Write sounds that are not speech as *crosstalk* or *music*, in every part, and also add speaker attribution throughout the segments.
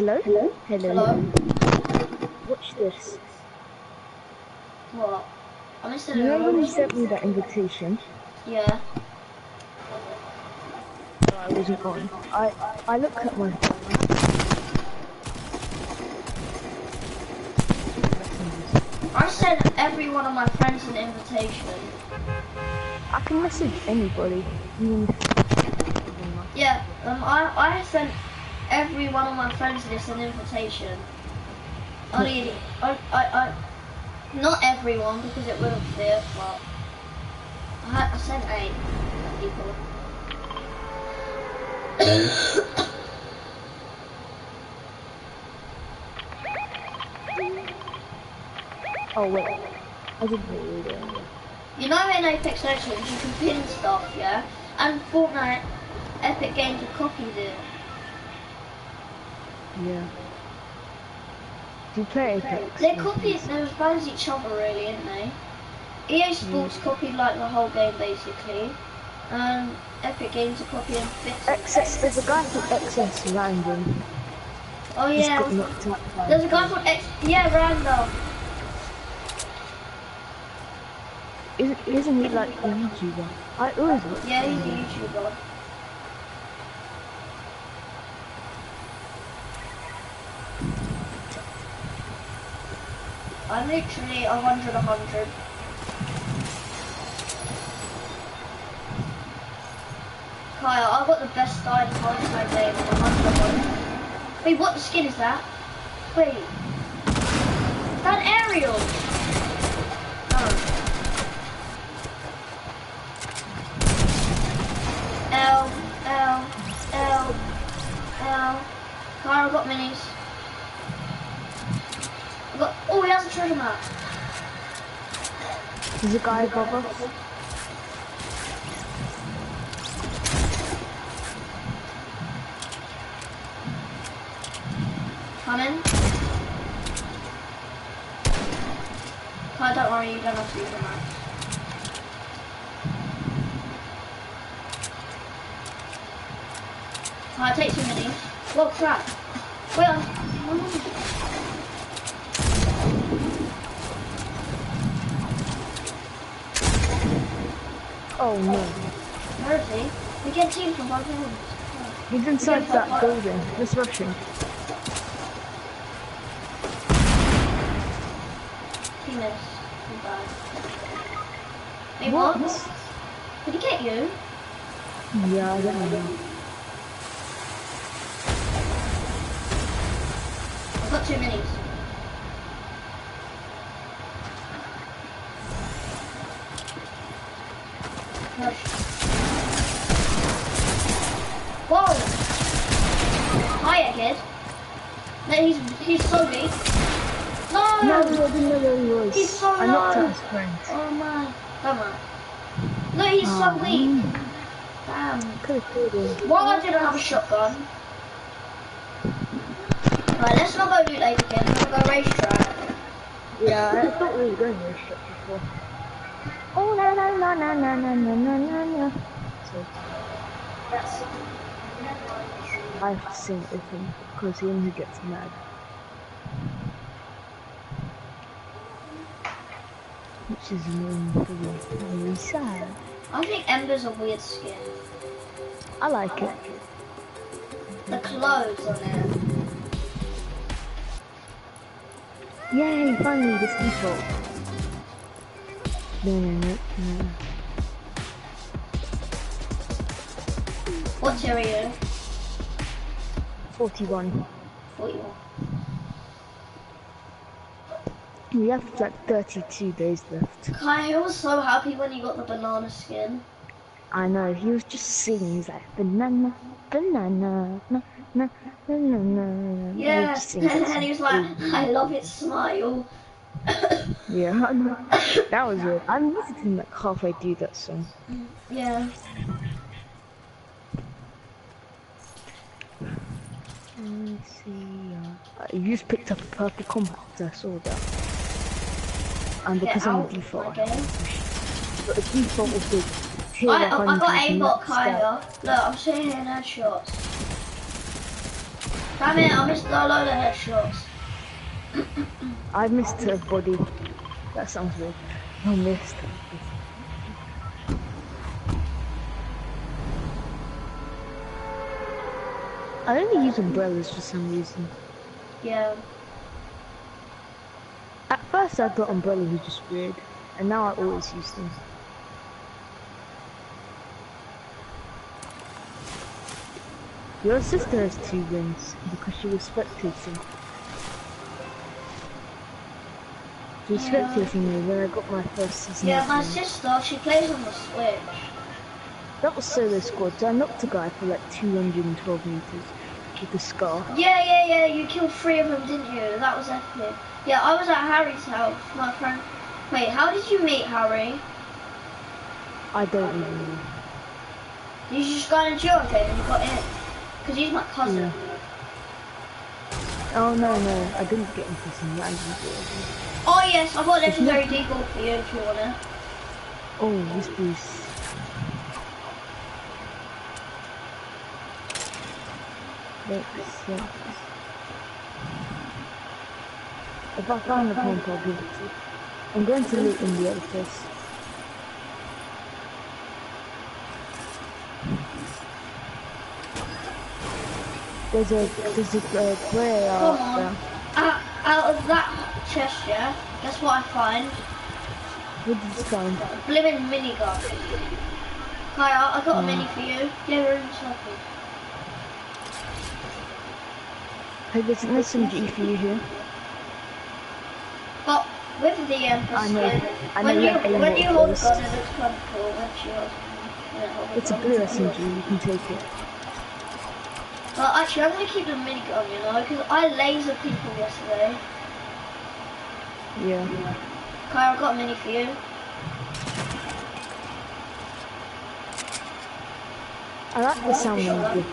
Speaker 1: Hello? Hello? Hello?
Speaker 2: Hello?
Speaker 1: Watch this.
Speaker 2: What? I'm instead
Speaker 1: You remember when you sent me that invitation?
Speaker 2: Yeah.
Speaker 1: No, I wasn't on. I, I looked at my
Speaker 2: I sent every one of my friends an invitation.
Speaker 1: I can message anybody.
Speaker 2: Yeah, um, I, I sent every one of my friends this an invitation. Only, I, I, I, not everyone because it wouldn't fit, but I, I sent eight people.
Speaker 1: oh wait, I didn't read it.
Speaker 2: You know in Apex Legends you can pin stuff, yeah? And Fortnite, Epic Games have copied it.
Speaker 1: Yeah. Do you play Apex?
Speaker 2: They copied, They're as bad as each other really, didn't they? EA Sports copied like the whole game basically. Um Epic Games are copying bits. of
Speaker 1: XS, there's a guy called XS Random.
Speaker 2: Oh
Speaker 1: He's
Speaker 2: yeah,
Speaker 1: got knocked out by
Speaker 2: there's a guy called X, yeah, Random.
Speaker 1: Isn't, isn't he like a YouTuber? I always watch
Speaker 2: Yeah, he's a
Speaker 1: him.
Speaker 2: YouTuber. I'm literally 100 100. Kyle, I've got the best side of my time game, 100 Wait, what skin is that? Wait. Is that Ariel? No. L, L, L, L. Kyle, I've got minis. Oh, he has a treasure map.
Speaker 1: There's a guy above us.
Speaker 2: Coming. Kyle, don't worry, you don't have to use the map. Kyle, take two minis. Whoa, crap. Wait,
Speaker 1: Oh no.
Speaker 2: He? We get team from both ends.
Speaker 1: He's inside that building. Just rushing.
Speaker 2: He missed. He
Speaker 1: What?
Speaker 2: what? Did he get you?
Speaker 1: Yeah, I don't know.
Speaker 2: I've got two minis. Rush. Whoa! Hiya, kid. No, he's he's so weak. No!
Speaker 1: No, I didn't know where he was.
Speaker 2: He's so
Speaker 1: I knocked
Speaker 2: low.
Speaker 1: out his friend.
Speaker 2: Oh my. Come on. No, he's so
Speaker 1: Oh,
Speaker 2: weak. Damn.
Speaker 1: Um, Could have.
Speaker 2: Why I didn't have a shotgun? Right, let's not go loot lake again. Gonna go racetrack.
Speaker 1: Yeah, I thought we were going shot before. Oh, na na na na na na na na na na. I have to sing it with him because he only gets mad. Which is annoying for. Really sad.
Speaker 2: I think Ember's a weird skin.
Speaker 1: I like it.
Speaker 2: The clothes on it.
Speaker 1: Yay, finally this default. No, no, no, no.
Speaker 2: What tier are you?
Speaker 1: 41.
Speaker 2: 41.
Speaker 1: We have like 32 days left.
Speaker 2: Kai, I was so happy when you got the banana skin.
Speaker 1: I know, he was just singing, he's like, banana, banana, na, na, na, na, na.
Speaker 2: Yeah,
Speaker 1: just *laughs*
Speaker 2: and he was like, I love its smile.
Speaker 1: Yeah, I know. *laughs* that was it. I'm listening like halfway through that song.
Speaker 2: yeah.
Speaker 1: Let's see. Uh, you just picked up a purple compact, I saw that. And because I'm a default, but the default is the tier
Speaker 2: I, I, I got aimbot
Speaker 1: that.
Speaker 2: Look, I'm seeing headshots. Damn it, I missed a load of headshots. *coughs*
Speaker 1: I missed her body. That sounds weird. I missed. I only use umbrellas for some reason.
Speaker 2: Yeah.
Speaker 1: At first I thought umbrellas were just weird, and now I always use them. Your sister has two wins because she was spectating. She was
Speaker 2: Yeah.
Speaker 1: spectating me when I got my first season.
Speaker 2: Yeah, my sister, she plays on the Switch.
Speaker 1: That was solo squad, so I knocked a guy for like 212 meters with a scar.
Speaker 2: Yeah, yeah, yeah, you killed three of them, didn't you? That was epic. Yeah, I was at Harry's house, my friend. Wait, how did you meet Harry?
Speaker 1: I don't know.
Speaker 2: You just go into your game and you got in? Because he's my cousin.
Speaker 1: Oh no no, I didn't get into some random deal.
Speaker 2: Oh yes, I've got legendary deagle for you if you want it.
Speaker 1: Oh, this boost. Makes sense. If I find a pump, I'll give it to you. I'm going to loot in the place. There's a there's a uh, grey
Speaker 2: Come
Speaker 1: out there.
Speaker 2: Out, out of that chest, yeah, guess what I find?
Speaker 1: What did you find?
Speaker 2: A Blimmin' minigun. Kaya, I got a mini for you. Yeah, we're in circle.
Speaker 1: Hey, there's an SMG for you here.
Speaker 2: But with the Empress
Speaker 1: I know-
Speaker 2: skin,
Speaker 1: I know
Speaker 2: when
Speaker 1: you
Speaker 2: you
Speaker 1: have aim
Speaker 2: when you hold gun, it looks kind of cool when she holds when it holds the
Speaker 1: It's a blue SMG, you can take it.
Speaker 2: Well, actually, I'm gonna keep the minigun, you know, because I laser people yesterday.
Speaker 1: Yeah.
Speaker 2: Kaya, I've got a mini for you.
Speaker 1: I like the sound of you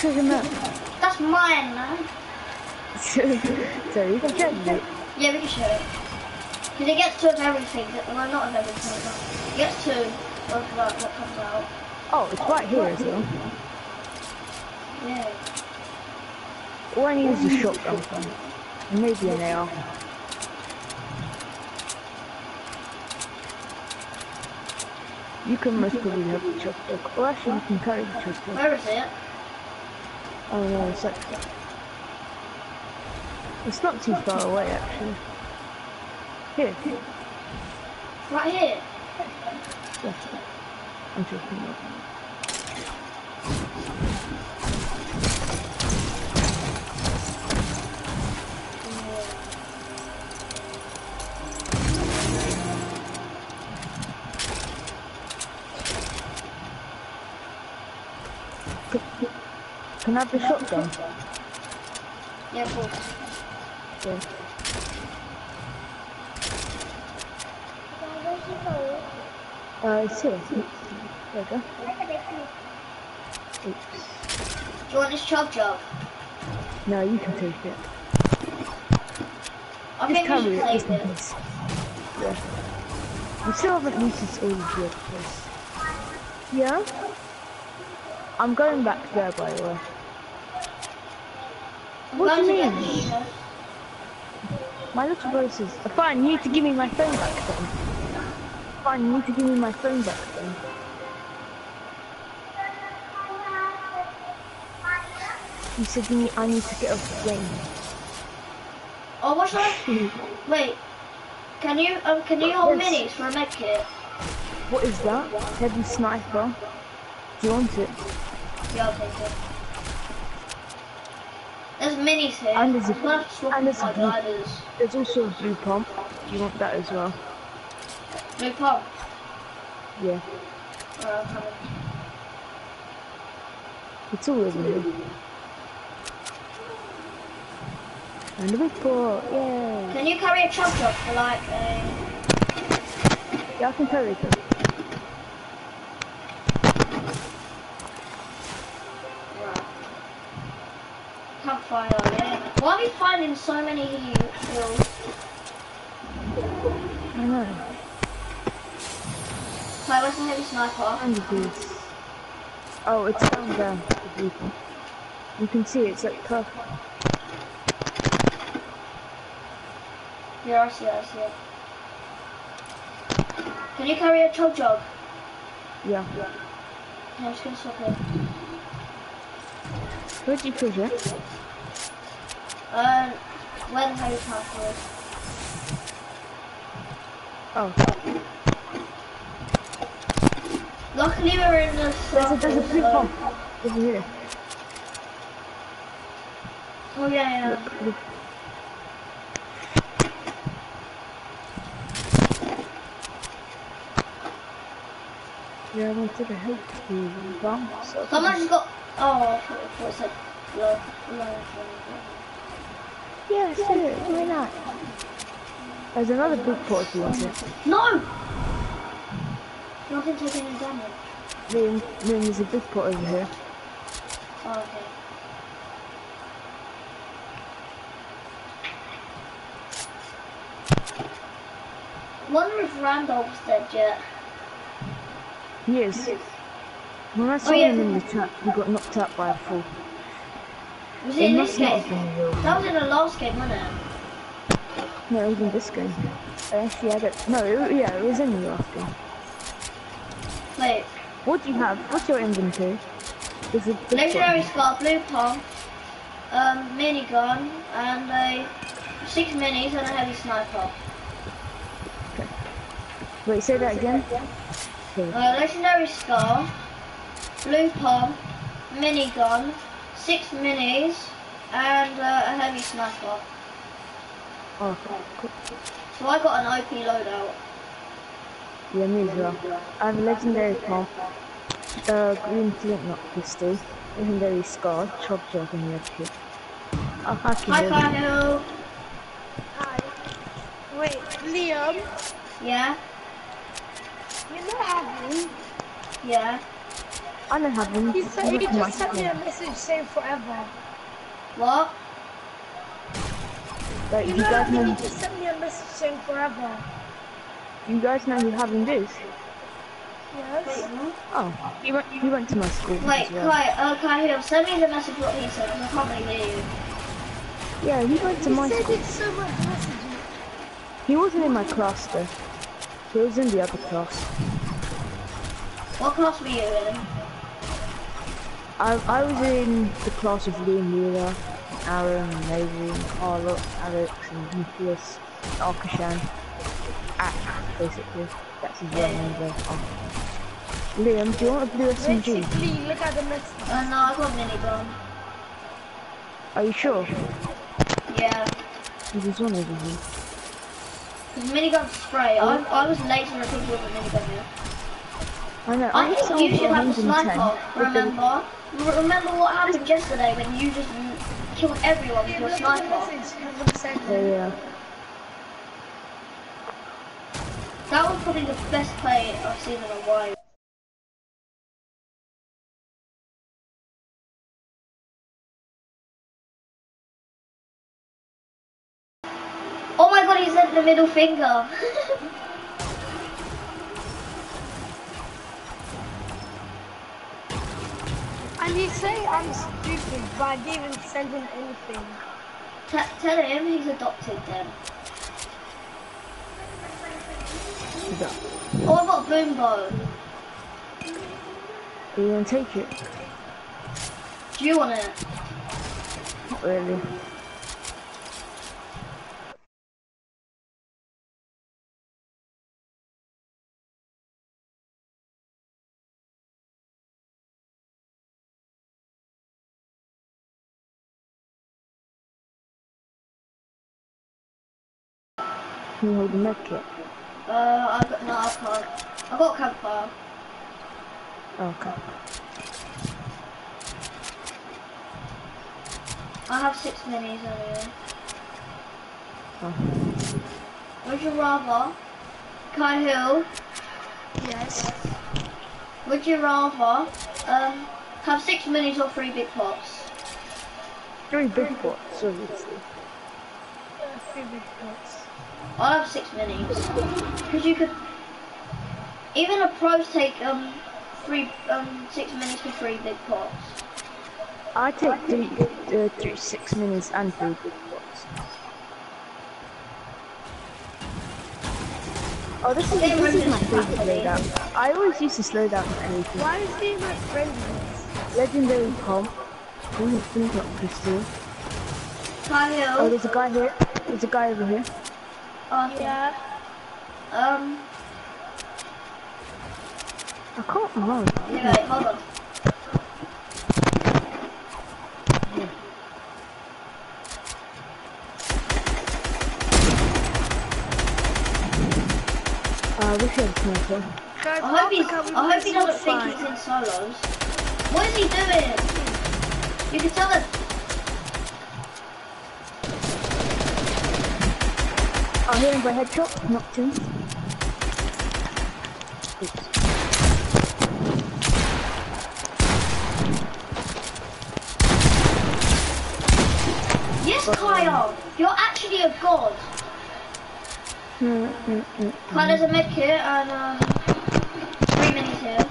Speaker 1: it. Trigger map.
Speaker 2: That's mine, man.
Speaker 1: so *laughs* you can check it.
Speaker 2: Yeah, we can show it. Because it gets two of everything. Well, not of everything, but it gets two of like, what comes out.
Speaker 1: Oh, it's right here as well.
Speaker 2: Yeah.
Speaker 1: All I need is a shotgun. And maybe an AR. You can most probably have the shotgun. Or actually you can carry the shotgun.
Speaker 2: Where is it?
Speaker 1: Oh no, it's like... It's not too far away actually. Here.
Speaker 2: Right here.
Speaker 1: Yeah. I'm joking. Can I have the shotgun?
Speaker 2: Yeah, of course.
Speaker 1: Yeah. Uh, it's here. There we go. Oops.
Speaker 2: Do you want this chug jug?
Speaker 1: No, you can take it.
Speaker 2: I
Speaker 1: Just
Speaker 2: think we should
Speaker 1: it,
Speaker 2: take
Speaker 1: just in
Speaker 2: it.
Speaker 1: Yeah. We still haven't used all of the other place. Yeah? I'm going back there, by the way.
Speaker 2: I'm
Speaker 1: What do
Speaker 2: going
Speaker 1: you
Speaker 2: to
Speaker 1: mean?
Speaker 2: get the chug.
Speaker 1: My little brother says, "Uh, fine, you need to give me my phone back then. Fine, you need to give me my phone back then. You said you need, I need to get off the plane.
Speaker 2: Oh, what's that? *laughs* Wait. Can you um can you hold
Speaker 1: Yes.
Speaker 2: minis for a med kit?
Speaker 1: What is that? Heavy sniper. Do you want it?
Speaker 2: Yeah, I'll take it. There's minis here.
Speaker 1: And there's a-
Speaker 2: I'm gonna have to swap
Speaker 1: and there's a blue- There's also a blue pump. Do you want that as well?
Speaker 2: Blue pump.
Speaker 1: Yeah.
Speaker 2: Alright, I'm.
Speaker 1: It's all over here. And the report, yay!
Speaker 2: Can you carry a chug jug for like a...
Speaker 1: Yeah, I can carry them.
Speaker 2: Why are we finding so many hills?
Speaker 1: I know.
Speaker 2: Kai, where's the heavy sniper?
Speaker 1: Find the. Oh, it's down there. the. You can see it, it's like perfect.
Speaker 2: Yeah, I see it, I see it. Can you carry a chug jug?
Speaker 1: Yeah.
Speaker 2: I'm just gonna swap it.
Speaker 1: Where'd you put it?
Speaker 2: Um, where the heavy sniper is.
Speaker 1: Oh,
Speaker 2: Luckily we're in the
Speaker 1: there's a, there's a big bomb over here.
Speaker 2: Oh yeah, yeah.
Speaker 1: Look. Yeah, I wanted to help you, bomb. So
Speaker 2: Someone's got. Oh, I thought it was like.
Speaker 1: Yeah, it. Why not? There's another big pot if you want it.
Speaker 2: No! Nothing taking any damage.
Speaker 1: Then, then there's a big pot over here.
Speaker 2: Oh, okay. Wonder if Randolph's dead yet.
Speaker 1: He is. When I saw
Speaker 2: Oh, yeah.
Speaker 1: him in the chat, he got knocked out by a fool.
Speaker 2: Was
Speaker 1: It
Speaker 2: it in this game? That was in the last game, wasn't it?
Speaker 1: No, it was in this game. I actually had it. No, it, yeah, it was in the last game.
Speaker 2: Wait.
Speaker 1: What do you have? What's your inventory? There's a big
Speaker 2: Legendary. Scar, Blue Pump, um, minigun, and a six minis and a heavy sniper.
Speaker 1: Wait, say that again. Okay.
Speaker 2: Uh, legendary Scar, Blue Pump, minigun, six minis, and uh, a heavy sniper.
Speaker 1: Oh, cool.
Speaker 2: So I got an IP loadout.
Speaker 1: Yeah, me as well. I have a legendary pump, uh, green flintlock pistol, legendary scar, chug jug, and red kit. Oh, I can
Speaker 2: Hi
Speaker 1: hear.
Speaker 2: Kyle.
Speaker 3: Hi. Wait, Liam,
Speaker 2: Yeah,
Speaker 3: you know Evan?
Speaker 2: yeah.
Speaker 1: I don't have one.
Speaker 3: He said he just sent me a message saying forever.
Speaker 2: What?
Speaker 1: Like,
Speaker 3: You
Speaker 1: you
Speaker 3: know
Speaker 1: guys
Speaker 3: Evan,
Speaker 1: know,
Speaker 3: he just sent me a message saying forever.
Speaker 1: you guys know who having this?
Speaker 3: Yes.
Speaker 1: Oh, he went, he went to my school
Speaker 2: Wait,
Speaker 1: as well.
Speaker 2: Kai, uh, Kai Hill, send me the message what he said, 'cause I can't really hear you.
Speaker 1: Yeah, he went to
Speaker 3: He
Speaker 1: my
Speaker 3: said
Speaker 1: school.
Speaker 3: it so much messages.
Speaker 1: He wasn't in my class though. He was in the other class.
Speaker 2: What class were you in?
Speaker 1: I, I was in the class of Liam Wheeler, Aaron, Maisie, Carlo, Alex, and Nicholas, Arkashan. Ak, basically. That's his real name though. Liam, do you want a blue SMG?
Speaker 3: Basically, look at the message.
Speaker 2: Uh, no, I got minigun.
Speaker 1: Are you sure?
Speaker 2: Yeah.
Speaker 1: There's one over here.
Speaker 2: Because minigun spray. I, I was later than people with a minigun here.
Speaker 1: I know,
Speaker 2: I
Speaker 1: I hit
Speaker 2: think
Speaker 1: someone
Speaker 2: you should have a
Speaker 1: 110.
Speaker 2: sniper, remember? Remember what happened yesterday when you just killed everyone with your
Speaker 3: look at the
Speaker 2: sniper?
Speaker 1: Yeah, yeah.
Speaker 2: That was probably the best play I've seen in a while. Oh my god, he sent the middle finger. *laughs*
Speaker 3: And you say I'm stupid, but I didn't even send him anything.
Speaker 2: T- tell him he's adopted then.
Speaker 1: Yeah.
Speaker 2: Oh, I got a boom bow.
Speaker 1: Do you want to take it?
Speaker 2: Do you want it?
Speaker 1: Not really. Can you hold the med kit?
Speaker 2: Uh, I got no, I can't. I've got a campfire.
Speaker 1: Oh, okay.
Speaker 2: I have six minis anyway.
Speaker 1: Oh.
Speaker 2: Would you rather, Kai Hill,
Speaker 3: Yes.
Speaker 2: would you rather um, have six minis or three big pots?
Speaker 1: Three big pots, obviously.
Speaker 3: Three big pots.
Speaker 2: I'll have six minis. Because you could, even a pros take um three um six minis for three big pots.
Speaker 1: I take three, uh, three, six minis and three big pots. Oh, this is, this is my favorite loadout. I always used to slow down for anything.
Speaker 3: Why is he my friend?
Speaker 1: Legendary comp. Infinite crystal.
Speaker 2: Kyle.
Speaker 1: Oh, there's a guy here. There's a guy over here.
Speaker 2: Oh,
Speaker 3: Yeah.
Speaker 2: Um.
Speaker 1: I can't run.
Speaker 2: Yeah, wait, hold on.
Speaker 1: Uh, I wish I had a.
Speaker 3: Guys,
Speaker 2: I hope, he's, I hope he doesn't think he's in solos. What is he doing? You can tell that.
Speaker 1: I hit him by headshot. Him. Oops.
Speaker 2: Yes, Kyle! You're actually a god.
Speaker 1: Mm, mm, mm.
Speaker 2: Kyle, there's a and uh, three minis here.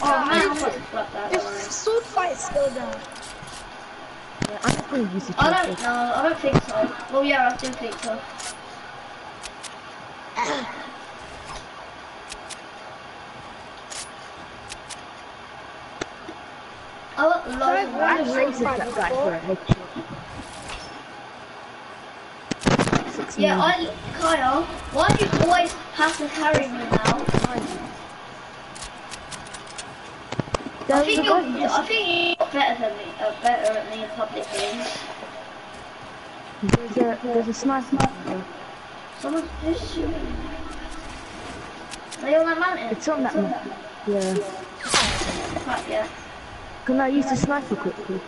Speaker 2: Oh man, I'm about to flip that.
Speaker 3: The sword fight still there.
Speaker 1: Yeah, I'm just gonna use the
Speaker 2: I don't know. I don't think so. Well, yeah, I do think so. *coughs* Oh, I got loads of
Speaker 1: I
Speaker 2: random
Speaker 3: what?
Speaker 1: raised that guy for a headshot.
Speaker 2: Yeah. I, Kyle, why do you always have to carry me now? I think I think you're better than me, uh, better at me in public games.
Speaker 1: There's a there's a sniper.
Speaker 2: Someone's who's shooting. Are they on that mountain?
Speaker 1: It's on that mountain. Yeah.
Speaker 2: Right, yeah.
Speaker 1: Can I use the sniper quickly?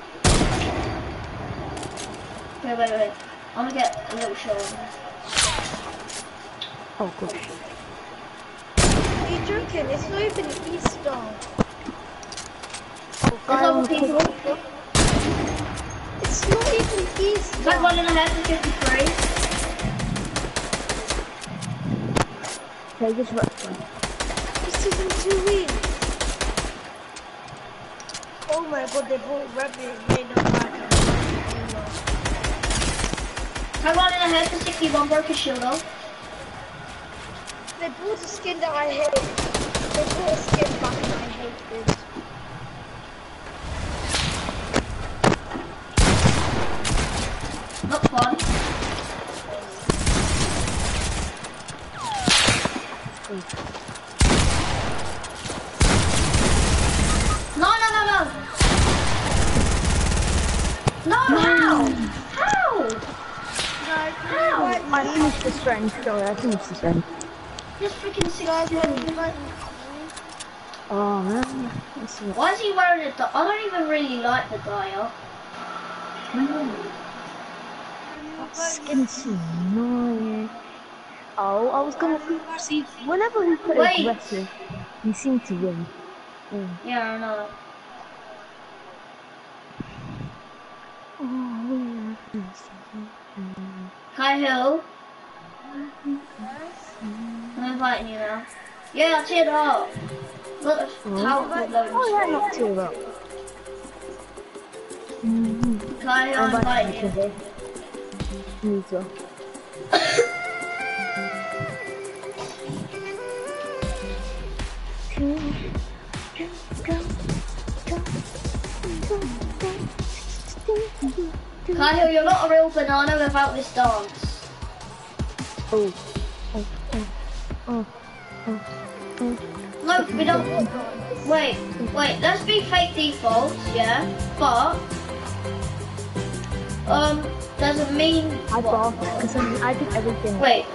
Speaker 2: Wait, wait, wait. I'm gonna get a little shot on this.
Speaker 1: Oh gosh.
Speaker 3: Are you joking? It's not even Easter.
Speaker 1: Oh, The.
Speaker 3: It's not even Easter.
Speaker 2: Like one and a half to 53.
Speaker 1: Okay, just one.
Speaker 3: This isn't two weeks. Oh my god, they brought Rabbit Raider back.
Speaker 2: Like one and a half to 61, broke his shield off.
Speaker 3: They brought a skin that I hate. They brought a skin back I hate.
Speaker 2: Not fun. No, no, no, no. No, how? How? How?
Speaker 1: I finished this Sorry, I finished this friend.
Speaker 2: This freaking 61.
Speaker 1: Oh man.
Speaker 2: Why is he wearing a di- I don't even really like the dial.
Speaker 1: Skin so annoying. Oh, I was gonna see. Whenever we put
Speaker 2: Wait.
Speaker 1: aggressive, we seem to win. Mm.
Speaker 2: Yeah, I know.
Speaker 1: Oh, yeah.
Speaker 2: Hi, Hill. I'm inviting you now. Yeah, I cheered up. Look, how good
Speaker 1: Oh, yeah, not too well. Mm-hmm.
Speaker 2: Hi, I'm
Speaker 1: I'm
Speaker 2: inviting you.
Speaker 1: today. Me too.
Speaker 2: Kyle, you're not a real banana without this dance.
Speaker 1: Oh, oh, oh, oh, oh, oh.
Speaker 2: No, we don't. Wait, wait. Let's be fake defaults, yeah. But um, doesn't mean
Speaker 1: I barked because I, I did everything.
Speaker 2: Wait.